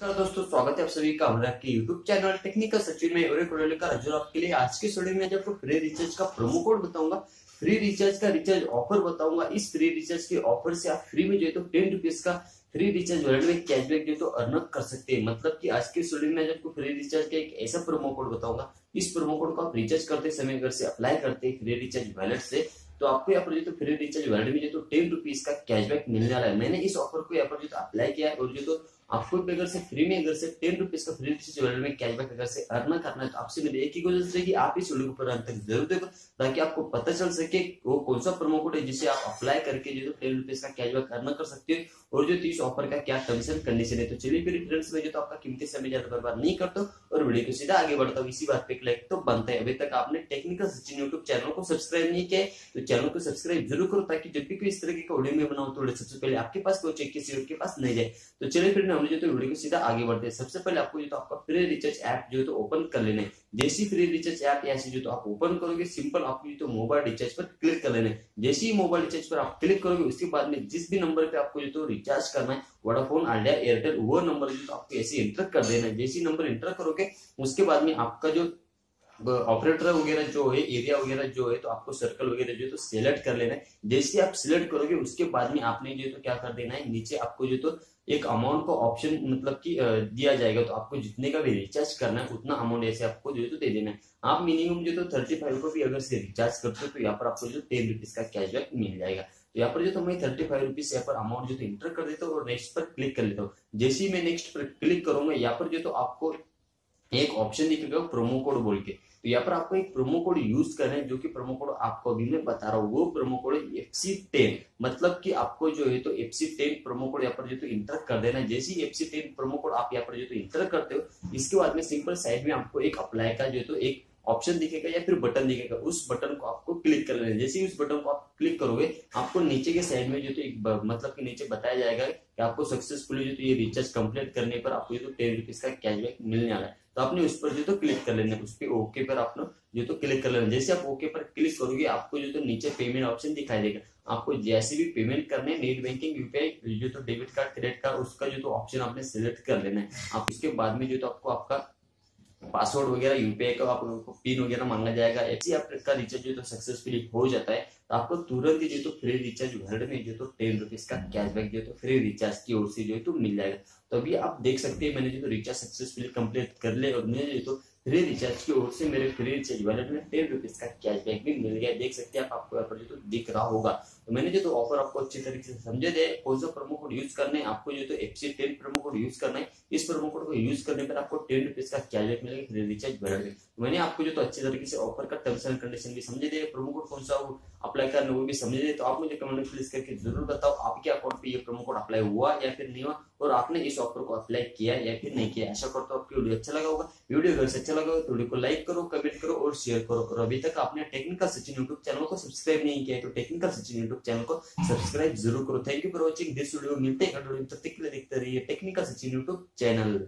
दोस्तों, स्वागत है आप सभी का हमारे आपके YouTube चैनल टेक्निकल सचिन में और एक लेकर हाजिर आपके लिए। आज के वीडियो में आपको फ्री रिचार्ज का प्रोमो कोड बताऊँगा। फ्री रिचार्ज का रिचार्ज ऑफ़र बताऊँगा। इस फ्री रिचार्ज के ऑफ़र से आप फ्री में जो है तो टेन रुपीज़ का फ्री रिचार्ज वर्ल्ड में कैशबैक जो तो अर्न कर सकते हैं। मतलब कि आज के वीडियो में आपको फ्री रिचार्ज का एक ऐसा प्रोमो कोड बताऊँगा। इस प्रोमो कोड को आप रिचार्ज करते समय घर से अप्लाई करते हैं फ्री रिचार्ज वैलेट से तो आपको यहाँ पर जो तो फ्री रिचार्ज वर्ल्ड में जो तो टेन रुपीज़ का कैशबैक मिलने वाला है। मैंने इस ऑफ़र को यहाँ पर जो तो अप्लाई किया है और जो तो आपको अगर से फ्री में अगर से टेन रुपीज़ का फ्री रिचार्ज में कैशबैक अगर से अर्न करना है तो आपसे मेरी एक ही कोशिश कि आप इस वीडियो को अंत तक ज़रूर देखो, ताकि आपको पता चल सके वो कौन सा प्रोमो कोड है जिसे आप अप्लाई करके जो टेन रुपीज़ का कैशबैक अर्न कर सकते हो, और जो इस ऑफ़र का क्या टर्म्स एंड कंडीशन है तो चलिए फिर फ्रेंड्स में जो तो आपका कीमती समय ज़्यादा बर्बाद नहीं करता और वीडियो को सीधा आगे बढ़ता हूँ, इसी बात पे लाइक तो बनता है। अभी तक आपने टेक्निकल सचिन यूट्यूब चैनल को सब्सक्राइब नहीं किया तो चैनल को सब्सक्राइब ज़रूर करो, ताकि जब भी कोई इस तरह की वीडियो में बनाओ तो सबसे पहले आपके पास पहुँचे, किसी और के पास नहीं जाए। तो चलिए फिर जो तो वीडियो को सीधा आगे बढ़ते हैं। सबसे पहले आपको जो तो आपका फ्री रिचार्ज ऐप जो है तो ओपन कर लेना है। जैसी फ्री रिचार्ज ऐप यहाँ से जो तो आप ओपन करोगे सिंपल आपको जो तो मोबाइल रिचार्ज पर क्लिक कर लेना है। जैसे ही मोबाइल रिचार्ज पर आप क्लिक करोगे, उसके बाद में जिस भी नंबर पे आपको जो तो रिचार्ज करना है वोडाफोन आइडिया एयरटेल वो नंबर जो तो आपको ऐसे इंटर कर देना है। जैसे नंबर इंटर करोगे, उसके बाद में आपका जो ऑपरेटर वगैरह जो है एरिया वगैरह जो है तो आपको सर्कल वगैरह जो है तो सिलेक्ट कर लेना है जैसे आप सिलेक्ट करोगे उसके बाद में आपने जो तो क्या कर देना है नीचे आपको जो तो एक अमाउंट को ऑप्शन मतलब कि दिया जाएगा तो आपको जितने का भी रिचार्ज करना है उतना अमाउंट ऐसे आपको जो है तो दे देना है आप मिनिमम जो तो थर्टी फाइव को भी अगर से रिचार्ज करते हो तो यहाँ पर आपको जो टेन रुपीज़ का कैशबैक मिल जाएगा तो यहाँ पर जो तो मैं थर्टी फाइव रुपीज़ यहाँ पर अमाउंट जो तो इंटर कर देता हूँ और नेक्स्ट पर क्लिक कर लेता हूँ जैसे ही मैं नेक्स्ट पर क्लिक करूँगा यहाँ पर जो तो आपको एक ऑप्शन दिखेगा प्रोमो कोड बोल के। तो यहाँ पर आपको एक प्रोमो कोड यूज़ करना है, जो कि प्रोमो कोड आपको अभी मैं बता रहा हूँ, वो promo code F C ten मतलब कि आपको जो है तो F C ten promo code यहाँ पर जो तो इंटर कर देना है। जैसे ही F C ten promo code आप यहाँ पर जो तो इंटर करते हो, इसके बाद में सिंपल साइड में आपको एक अप्लाई का जो है तो एक ऑप्शन दिखेगा या फिर बटन दिखेगा, उस बटन को आपको क्लिक कर लेना जैसे ही उस बटन को आप क्लिक करोगे, आपको नीचे के साइड में जो तो एक मतलब कि नीचे बताया जाएगा कि आपको सक्सेसफुली जो तो ये रिचार्ज कंप्लीट करने पर आपको जो तो टेन रुपीज़ का कैशबैक मिलने वाला है। तो आपने उस पर जो तो क्लिक कर लेना उस पर ओके पर आपने जो तो क्लिक कर लेना जैसे आप ओके पर क्लिक करोगे, आपको जो तो नीचे पेमेंट ऑप्शन दिखाई देगा। आपको जैसे भी पेमेंट करने नेट बैंकिंग यूपीआई जो तो डेबिट कार्ड क्रेडिट कार्ड उसका जो तो ऑप्शन आपने सिलेक्ट कर लेना है। आप उसके बाद में जो तो आपको आपका पासवर्ड वगैरह यूपीआई का आपको पिन वगैरह मांगा जाएगा। ऐसे आपका रिचार्ज जो तो सक्सेसफुली हो जाता है तो आपको तुरंत ही जो तो फ्री रिचार्ज वर्ल्ड में जो तो टेन रुपीज़ का कैशबैक जो तो फ्री रिचार्ज की ओर से जो है तो मिल जाएगा। तो अभी आप देख सकते हैं, मैंने जो तो रिचार्ज सक्सेसफुली कंप्लीट कर ले और मैंने जो तो फ्री रिचार्ज की ओर से मेरे फ्री रिचार्ज वॉलेट में टेन रुपीज़ का कैशबैक भी मिल गया, देख सकते हैं आप, आपको जो तो दिख रहा होगा। तो मैंने जो तो ऑफ़र आपको अच्छी तरीके से समझे दे कौन सा प्रोमो कोड यूज़ करना है, आपको जो तो FC ten promo code use करना है, इस प्रोमो कोड को यूज़ करने पर आपको टेन रुपीज़ का कैशबैक मिलेगा, फ्री रिचार्ज वॉलेट में मैंने आपको जो तो अच्छी तरीके से ऑफ़र का टर्म्स एंड कंडीशन भी समझे दे प्रोमो कोड कौन सा अप्लाई करना वो भी समझे दे तो आप मुझे कमेंट में प्लीज़ करके ज़रूर बताओ आपके पे ये प्रोमो कोड अप्लाई हुआ या फिर नहीं हुआ, और आपने इस ऑफ़र को अप्लाई किया या फिर नहीं किया ऐसा करता तो आपकी वीडियो अच्छा लगा होगा। वीडियो अगर अच्छा लगा तो वीडियो को लाइक करो कमेंट करो और शेयर करो। और अभी तक आपने टेक्निकल सचिन यूट्यूब चैनल को सब्सक्राइब नहीं किया तो टेक्निकल सचिन यूट्यूब चैनल को सब्सक्राइब ज़रूर करो। Thank you for watching this video मिलते हैं देखते रहिए टेक्निकल सचिन यूट्यूब चैनल